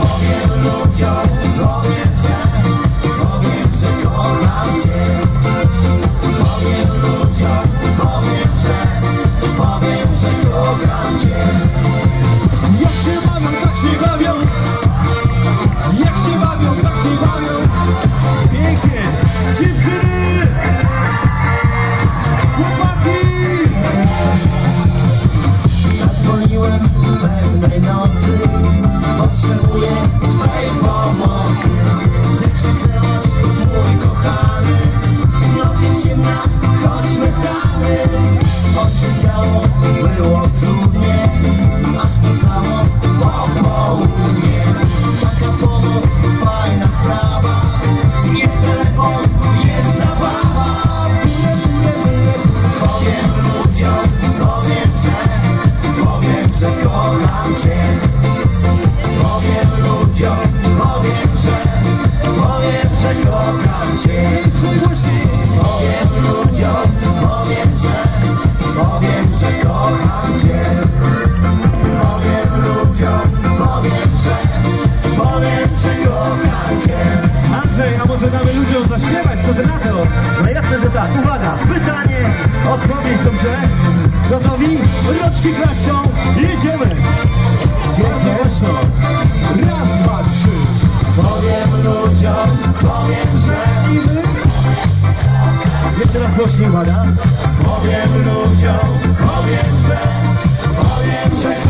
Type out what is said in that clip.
Ogień ludziom 是骄傲，为我。ludziom zaśpiewać, co ty na to? No jasne, że tak, uwaga, pytanie, odpowiedź, dobrze? Gotowi? Roczki klaszczą, jedziemy! Bardzo głośno, raz, dwa, trzy. Powiem ludziom, powiem, że... Jeszcze raz głośniej, uwaga. Powiem ludziom, powiem, że... Powiem, że...